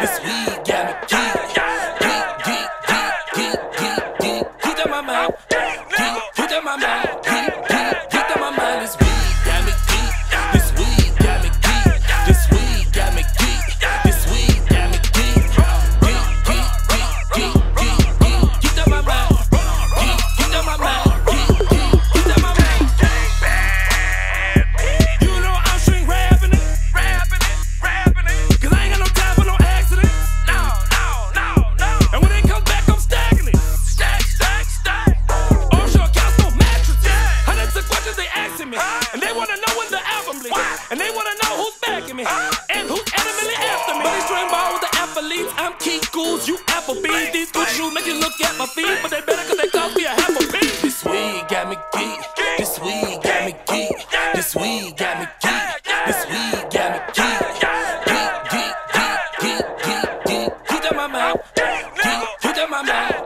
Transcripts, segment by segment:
weed. me they asking me. And they wanna know when the album leaks. And they wanna know who's backing me. And who's adamantly after me. But they string ball with the athletes. I'm Keith Schools, you Applebee's. These good shoes make you look at my feet. But they better cause they cost me a half a beat. This weed got me geek. This weed got me geek. This weed got me geek. This weed got me geek. Geek, geek, geek, geek, geek, geek. Geek out my mind. Geek, geek out my mind.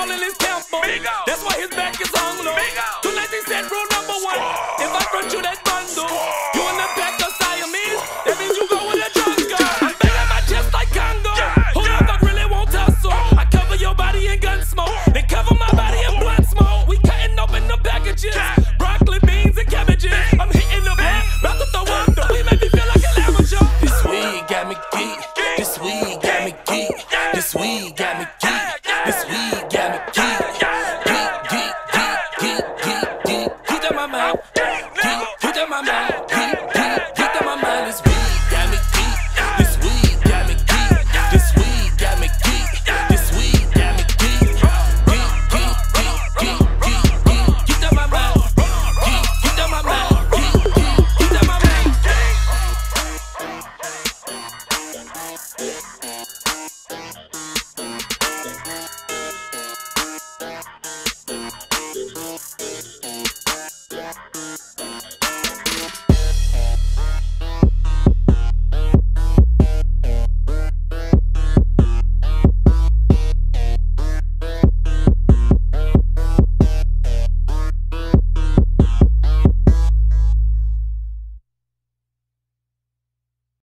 ball in his temple. That's why his back is hung low. Tonight he said rule number one. If I front you that bundle, you in the pack of Siamese. That means you go with a jungle. I'm banging my chest like Congo. Hold the fuck really won't tussle. I cover your body in gun smoke, then cover my body in blood smoke. We cutting open the packages. Broccoli, beans, and cabbages. I'm hitting the back, about to throw up. Don't make me feel like an amateur. This weed got me geek. This weed got me geek. This weed got me geek. This weed got me geek. Geek, geek, geek, geek, geek, geek. Get out my mouth. Geek, geek out my mouth.